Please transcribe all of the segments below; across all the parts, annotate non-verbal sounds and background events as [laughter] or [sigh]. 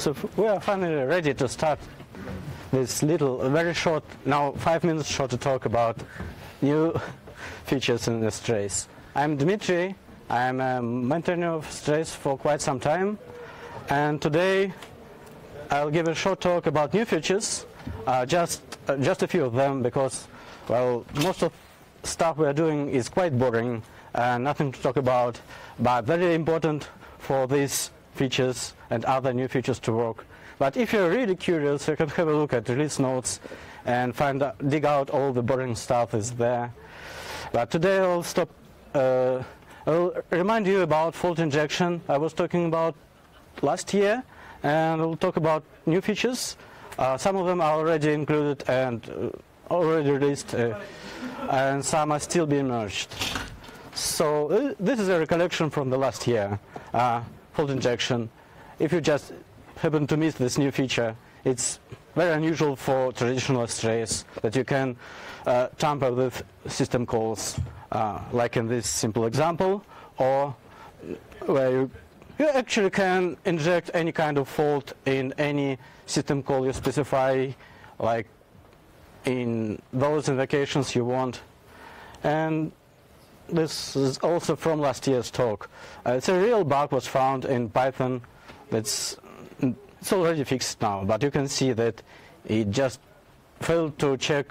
So we are finally ready to start this little, very short, now five minutes short to talk about new [laughs] features in the Strace. I'm Dmitry. I'm a maintainer of Strace for quite some time, and today I'll give a short talk about new features, uh, just uh, just a few of them because, well, most of stuff we are doing is quite boring and nothing to talk about, but very important for these features and other new features to work. But if you're really curious, you can have a look at release notes and find dig out all the boring stuff is there. But today I'll stop. Uh, I'll remind you about fault injection. I was talking about last year, and we'll talk about new features. Uh, some of them are already included and uh, already released, uh, and some are still being merged. So uh, this is a recollection from the last year. Fault injection. If you just happen to miss this new feature, it's very unusual for traditional strace that you can uh, tamper with system calls, uh, like in this simple example, or where you, you actually can inject any kind of fault in any system call you specify, like in those invocations you want. And this is also from last year's talk. Uh, it's a real bug was found in Python that's it's already fixed now, but you can see that it just failed to check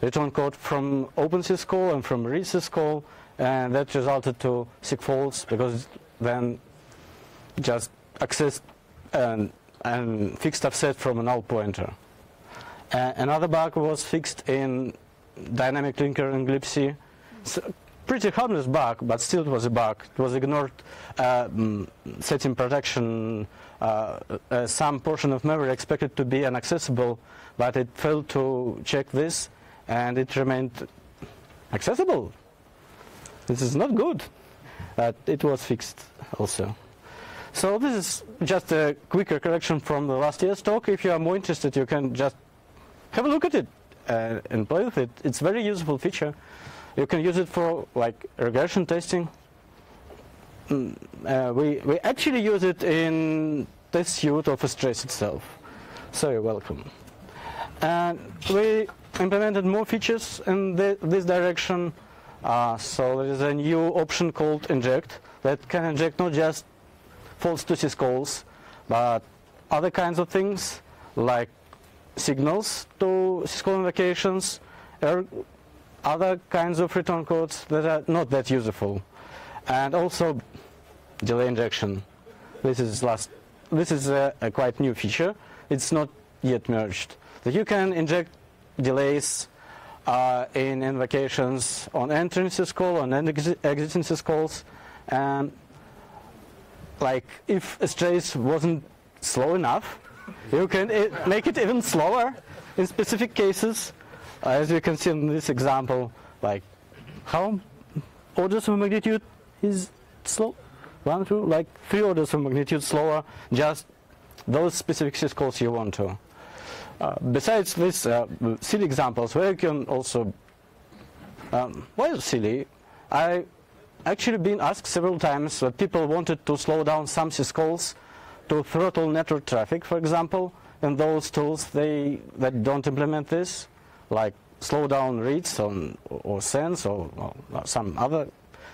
return code from OpenSysCall and from resyscall, and that resulted to sig faults because then just accessed and, and fixed offset from a null pointer. Uh, another bug was fixed in dynamic linker in glibc. So pretty harmless bug, but still it was a bug. It was ignored uh, setting protection. Uh, uh, some portion of memory expected to be inaccessible, but it failed to check this, and it remained accessible. This is not good. It was fixed also. So this is just a quick recollection from the last year's talk. If you are more interested, you can just have a look at it uh, and play with it. It's a very useful feature. You can use it for like regression testing. Mm, uh, we, we actually use it in test suite of strace itself. So you're welcome. And we implemented more features in the, this direction. Uh, so there is a new option called inject that can inject not just false to syscalls, but other kinds of things like signals to syscall invocations, er, other kinds of return codes that are not that useful, and also delay injection. This is last. This is a, a quite new feature. It's not yet merged. That you can inject delays uh, in invocations on entering syscall, on exi exiting syscalls, and like if a trace wasn't slow enough, you can make it even slower in specific cases as you can see in this example, like how orders of magnitude is slow? One, two, like three orders of magnitude slower, just those specific syscalls you want to. Uh, besides these uh, silly examples, where you can also, um, well, silly, I actually been asked several times that people wanted to slow down some syscalls to throttle network traffic, for example, and those tools they that don't implement this like slow down reads on, or sends or, or, some other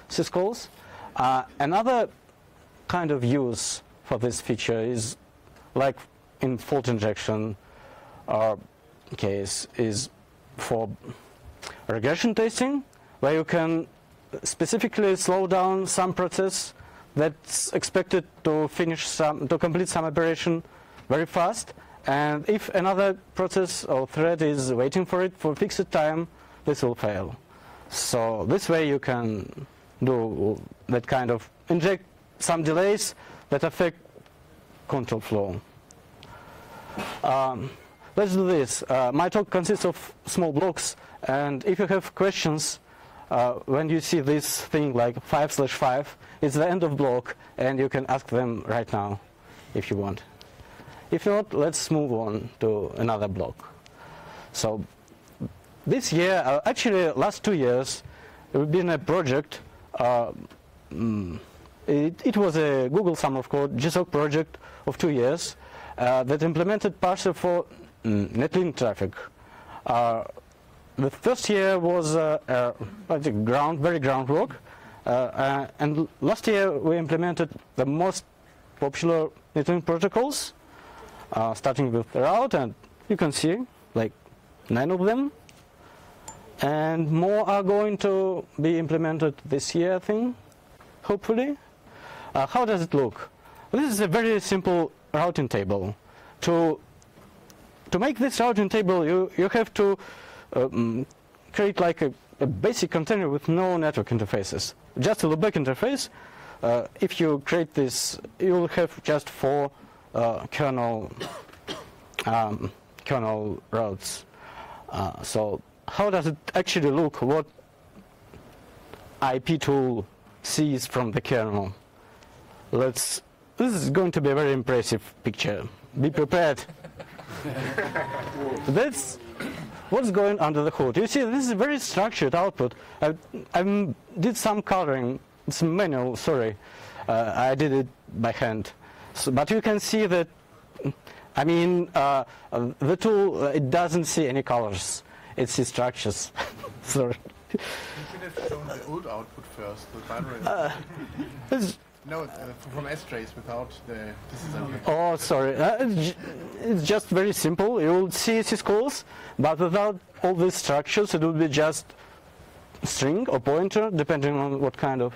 syscalls. Uh, another kind of use for this feature is like in fault injection uh, case is for regression testing where you can specifically slow down some process that's expected to finish some to complete some operation very fast and if another process or thread is waiting for it for fixed time, this will fail. So this way you can do that kind of inject some delays that affect control flow. Um, let's do this. Uh, my talk consists of small blocks, and if you have questions, uh, when you see this thing like 5 slash 5, it's the end of block, and you can ask them right now if you want. If not, let's move on to another block. So this year, uh, actually last two years, we've been a project uh, mm, It, it was a Google Summer of Code GSOC project of two years uh, that implemented parser for mm, netlink traffic. Uh, the first year was uh, uh, ground, very groundwork, and last year we implemented the most popular netlink protocols, uh, starting with the route, and you can see like nine of them, and more are going to be implemented this year, I think, hopefully. Uh, how does it look? This is a very simple routing table. To to make this routing table, you you have to um, create like a, a, basic container with no network interfaces, just a loopback interface. Uh, if you create this, you will have just four uh, kernel um, kernel routes. Uh, so how does it actually look? What IP tool sees from the kernel? Let's. This is going to be a very impressive picture. Be prepared. [laughs] That's what's going under the hood. You see, this is a very structured output. I, I did some coloring. It's manual. Sorry, uh, I did it by hand. So, but you can see that. I mean, uh, the tool uh, it doesn't see any colors. It sees structures. [laughs] sorry. You should have shown the old output first, the binary. No, uh, from strace without the. Oh, sorry. Uh, it's just very simple. You will see syscalls, but without all these structures, it would be just string or pointer, depending on what kind of.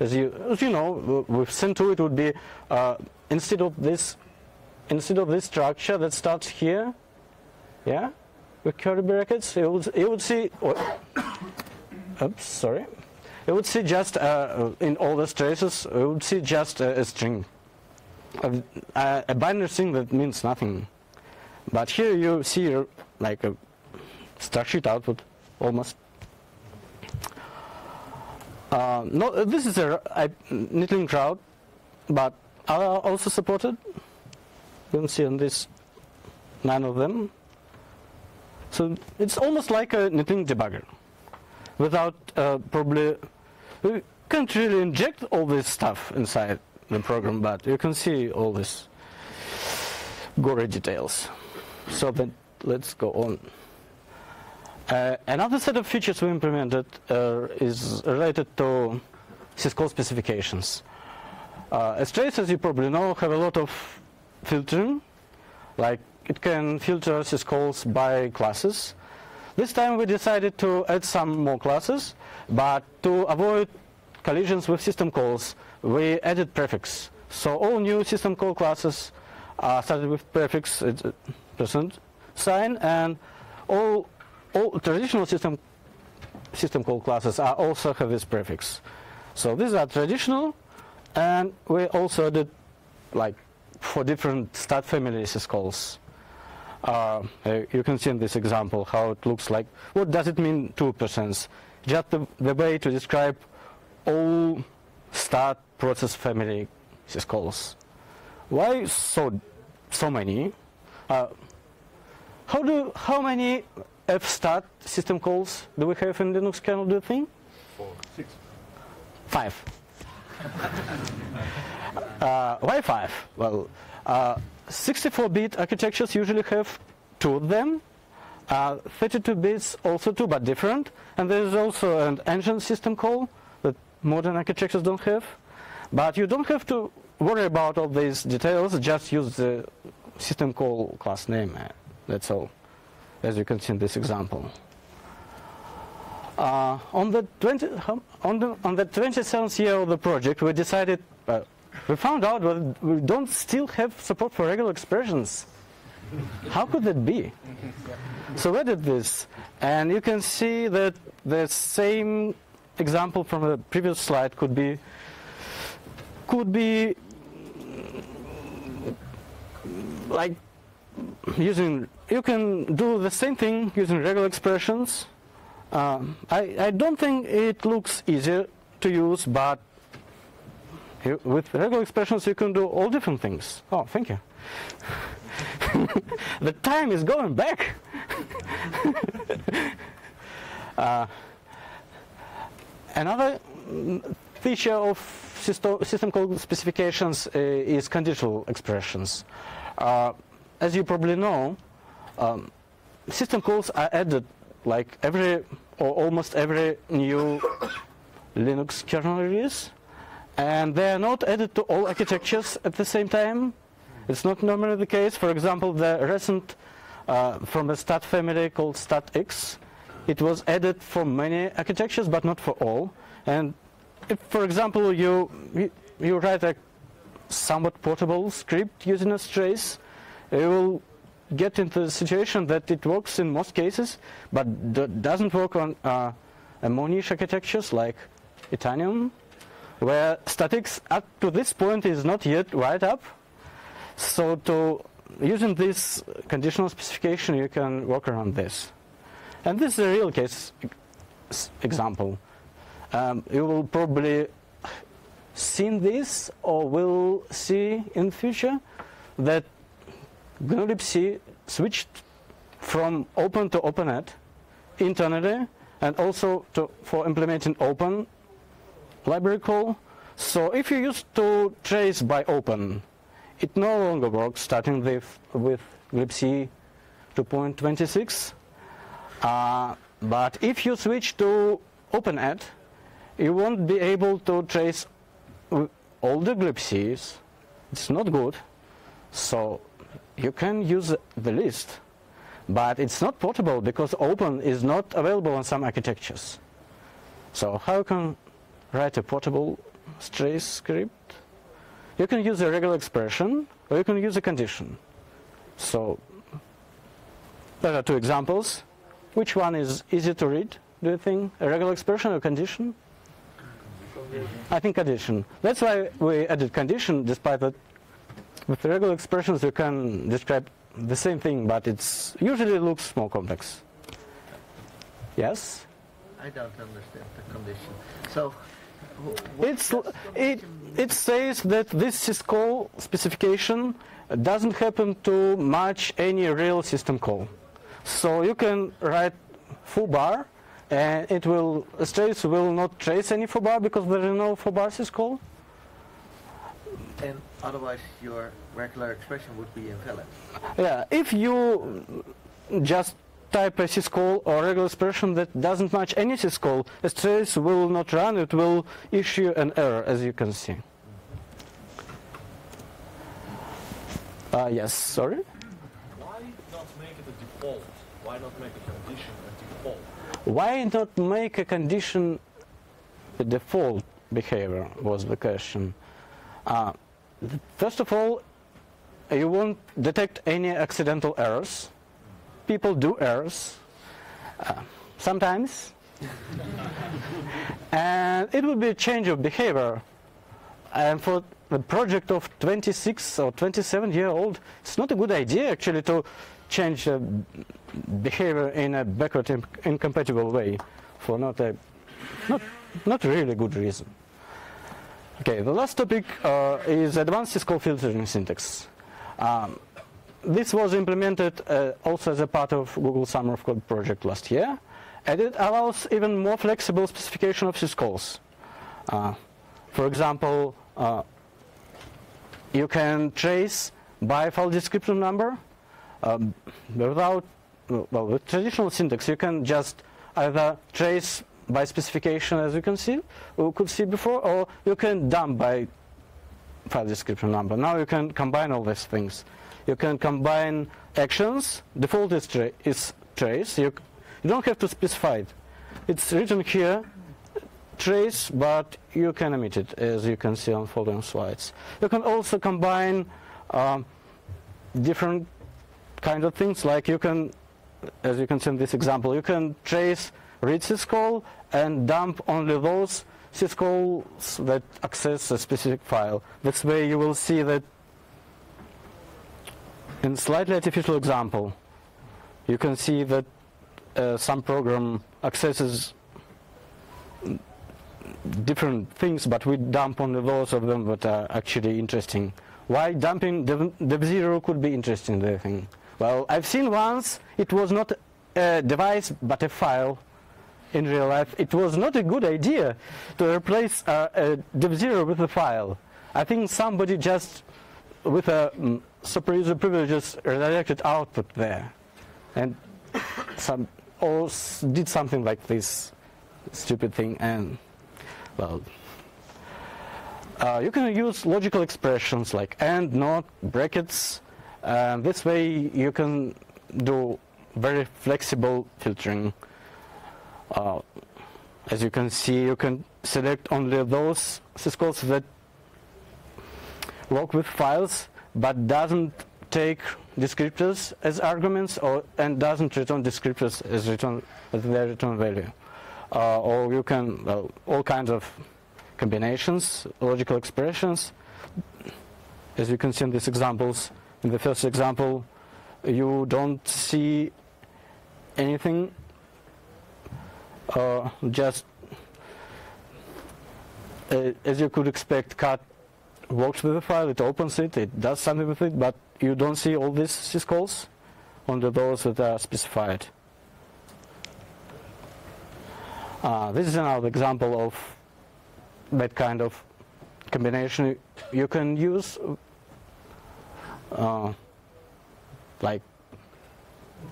As you, as you know, with CentOO, it would be uh, instead of this, instead of this structure that starts here, yeah, with curly brackets, you would, you would see. Oh, [coughs] oops, sorry you would see just uh, in all the traces, you would see just a, a string, a, a, binary string that means nothing. But here you see like a structured output almost. Uh, no, this is a, a netlink route, but are also supported. You can see on this nine of them. So it's almost like a netlink debugger without uh, probably we can't really inject all this stuff inside the program, but you can see all this gory details. So then let's go on. Uh, another set of features we implemented uh, is related to syscall specifications. Uh, strace, as you probably know, have a lot of filtering, like it can filter syscalls by classes. This time we decided to add some more classes, but to avoid collisions with system calls, we added prefix. So all new system call classes are started with prefix uh, percent sign, and all all traditional system system call classes are also have this prefix. So these are traditional, and we also did like for different stat family syscalls. Uh, you can see in this example how it looks like. What does it mean, 2%? Just the, the way to describe all start process family syscalls. Why so so many? Uh, how do how many fstat system calls do we have in Linux kernel? Do you think? Four, six, five. [laughs] uh, why five? Well. Uh, 64-bit architectures usually have two of them. 32 uh, bits also two, but different. And there is also an engine system call that modern architectures don't have. But you don't have to worry about all these details. Just use the system call class name. Uh, that's all, as you can see in this example. Uh, on the 20, on the on the 27th year of the project, we decided uh, we found out that we don't still have support for regular expressions. How could that be? So we did this, and you can see that the same example from the previous slide could be could be like using you can do the same thing using regular expressions. Um, I, I don't think it looks easier to use, but you, with regular expressions, you can do all different things. Oh, thank you. [laughs] the time is going back. [laughs] uh, another feature of system, system call specifications uh, is conditional expressions. Uh, as you probably know, um, system calls are added like every or almost every new Linux kernel release, and they are not added to all architectures at the same time. It's not normally the case. For example, the recent uh, from a stat family called statx, it was added for many architectures, but not for all. And if, for example, you, you, write a somewhat portable script using a trace, you will get into the situation that it works in most cases, but doesn't work on uh, architectures like Itanium, where statx up to this point is not yet right up. So to using this conditional specification, you can work around this. And this is a real case example. Um, you will probably seen this or will see in future that GNU-libc switched from open to openat internally and also to, for implementing open library call. So if you used to trace by open, it no longer works starting with, with libc 2.26. Uh, but if you switch to openat, you won't be able to trace all the glibcs. It's not good. So you can use the list, but it's not portable because open is not available on some architectures. So how can write a portable trace script? You can use a regular expression or you can use a condition. So there are two examples. Which one is easy to read, do you think? A regular expression or? Condition. I think condition. That's why we added condition, despite that with regular expressions you can describe the same thing, but it's usually looks more complex. Yes? I don't understand the condition. So it's it it says that this syscall specification doesn't happen to match any real system call. So you can write foo bar, and it will trace will not trace any foo bar because there is no foobar syscall. And otherwise your regular expression would be invalid. Yeah, if you just type a syscall or regular expression that doesn't match any syscall, a trace will not run, it will issue an error, as you can see. Uh, yes, sorry? Why not make it a default? Why not make a condition a default? Why not make a condition a default behavior was the question. Uh, first of all, you won't detect any accidental errors people do errors uh, sometimes. [laughs] and it would be a change of behavior. And for a project of 26 or 27 year old, it's not a good idea actually to change uh, behavior in a backward incompatible way for not a not, not really good reason. Okay, the last topic uh, is advanced syscall filtering syntax. Um, this was implemented uh, also as a part of Google Summer of Code project last year, and it allows even more flexible specification of syscalls. Uh, for example, uh, you can trace by file description number um, without, well, with traditional syntax, you can just either trace by specification, as you can see, or could see before, or you can dump by file description number. Now you can combine all these things you can combine actions. Default is, tra is trace. You, you don't have to specify it. It's written here, trace, but you can omit it, as you can see on following slides. You can also combine um, different kind of things, like you can, as you can see in this example, you can trace read syscall and dump only those syscalls that access a specific file. This way you will see that in slightly artificial example, you can see that uh, some program accesses different things, but we dump only those of them that are actually interesting. Why dumping dev, dev zero could be interesting, I think. Well, I've seen once it was not a device but a file, in real life, it was not a good idea to replace uh, a div0 with a file. I think somebody just with a um, super user privileges redirected output there, and some or did something like this stupid thing, and well, uh, you can use logical expressions like and, not, brackets. And this way you can do very flexible filtering. Uh, as you can see, you can select only those syscalls that work with files but doesn't take descriptors as arguments or and doesn't return descriptors as return as their return value. Uh, or you can well, all kinds of combinations, logical expressions. As you can see in these examples, in the first example, you don't see anything, uh, just uh, as you could expect, cat works with the file, it opens it, it does something with it, but you don't see all these syscalls, only those that are specified. Uh, this is another example of that kind of combination you can use uh, like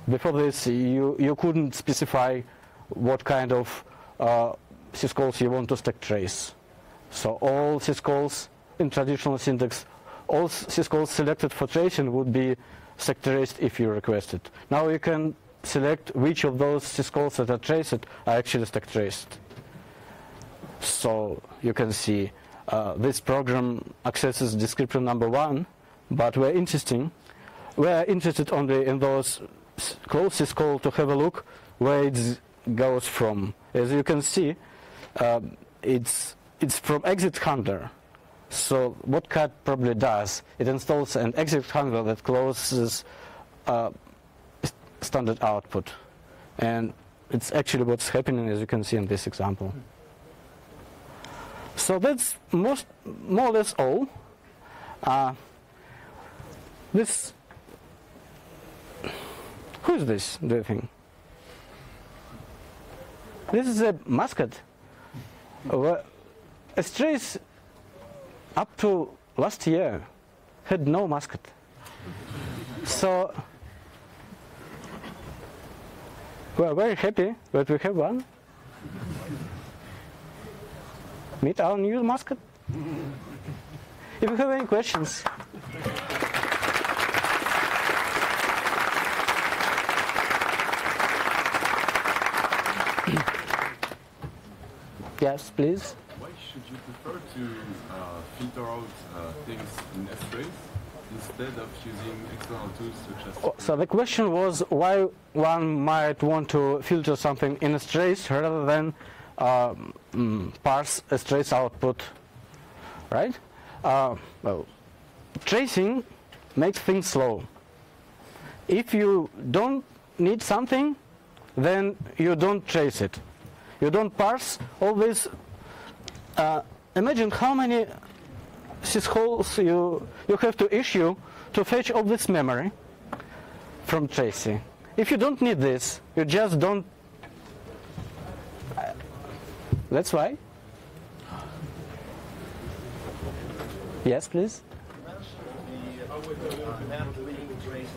before this you you couldn't specify what kind of uh, syscalls you want to stack trace. So all syscalls in traditional syntax all syscalls selected for tracing would be stack traced if you request it. Now you can select which of those syscalls that are traced are actually stack traced. So you can see uh, this program accesses descriptor number one, but we're interesting. We're interested only in those closest call to have a look where it goes from. As you can see, um, it's it's from exit handler. So what cat probably does, it installs an exit handler that closes uh, standard output, and it's actually what's happening as you can see in this example. So that's most, more or less all. Uh, this, who is this? Do you think? This is a. Uh, Strace up to last year had no mascot. So we're very happy that we have one meet our new mascot. If you have any questions. Yes, please. Why should you prefer to uh, filter out uh, things in S-trace instead of using external tools such as Oh, So the question was why one might want to filter something in a trace rather than um, mm, parse a trace output, right? Uh, well, tracing makes things slow. If you don't need something, then you don't trace it. You don't parse all this. Uh, imagine how many syscalls you, you have to issue to fetch all this memory from tracing. If you don't need this, you just don't. Uh, That's why. Yes, please.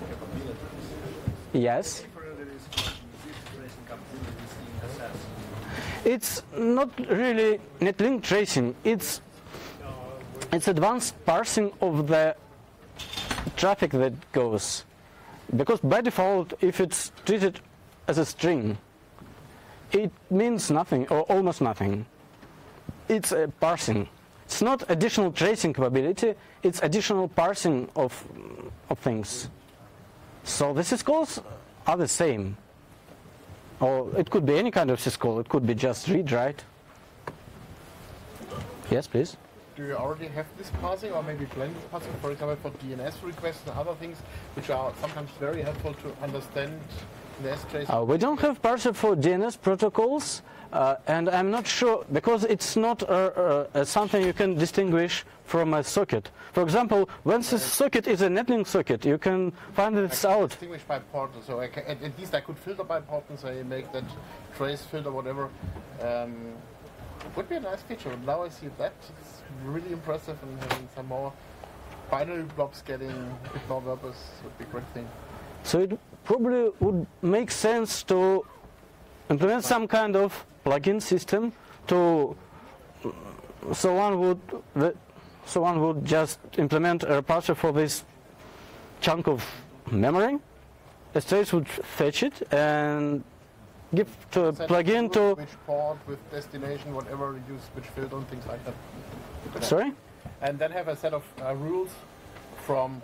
capabilities. Yes. Different there is this tracing capabilities in SS. It's not really netlink tracing. It's it's advanced parsing of the traffic that goes. Because by default, if it's treated as a string, it means nothing or almost nothing. It's a parsing. It's not additional tracing capability. It's additional parsing of of things. So the syscalls are the same. Or it could be any kind of syscall. It could be just read, right? Yes, please. Do you already have this parsing or maybe blended parsing, for example, for DNS requests and other things, which are sometimes very helpful to understand. Uh, we don't have parser for DNS protocols, uh, and I'm not sure because it's not uh, uh, something you can distinguish from a socket. For example, once a socket is a netlink socket, you can find this out. distinguished by port, so I can, at, at least I could filter by port and say make that trace filter whatever. Um, would be a nice feature. Now I see that it's really impressive and having some more binary blobs getting a bit more verbose would be a great thing. So it probably would make sense to implement some kind of plugin system to so one would so one would just implement a parser for this chunk of memory. A trace would fetch it and give to a plugin to which port with destination, whatever, you use which filter and things like that. sorry And then have a set of uh, rules from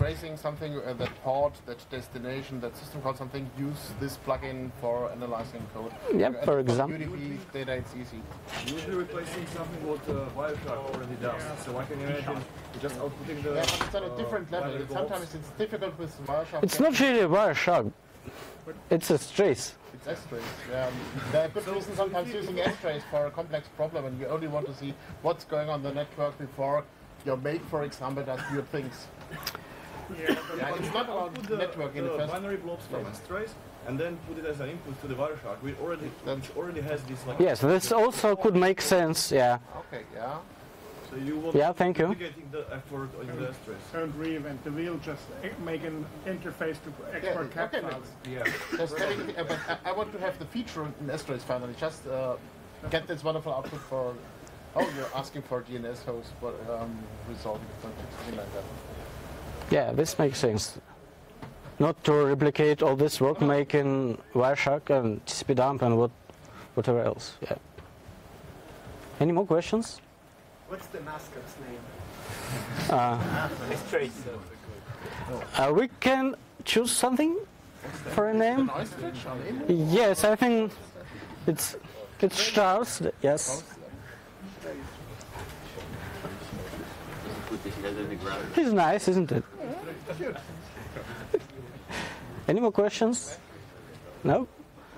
tracing something, uh, that port, that destination, that system call something, use this plugin for analyzing code. Yeah, for example. UDP data, it's easy. You will be replacing something what uh, Wireshark already does. So I can imagine just outputting the. Yeah, but it's on a uh, different level. binary sometimes it's difficult with Wireshark. it's not really Wireshark it's a trace It's S-trace. Yeah. There are good reasons sometimes using S-trace for a complex problem, and you only want to see what's going on the network before your make, for example, does weird things. Yeah, Yeah, it's not about output the, network in the the first binary blobs from place. strace and then put it as an input to the Wireshark, which already, which already has this like. yes this also could make sense yeah Okay, yeah. So you want Yeah, thank you. The effort on the strace. Don't reinvent the wheel, just make an interface to export Yeah, CAD okay, files. Yeah. Just having, uh, but I, I want to have the feature in S-trace finally. Just uh, get this wonderful output for. Oh, you're asking for DNS host, but um, resolving something like that. Yeah, this makes sense. Not to replicate all this work making Wireshark and TCP dump and what, whatever else. Yeah. Any more questions? What's the mascot's name? Uh, It's Trace. uh, we can choose something for a name. Noise switch on? Yes, I think it's it's Charles. Yes, he's nice, isn't it? Any more questions? No.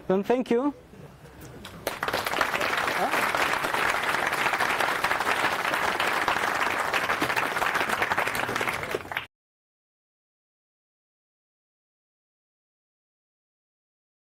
Then thank you.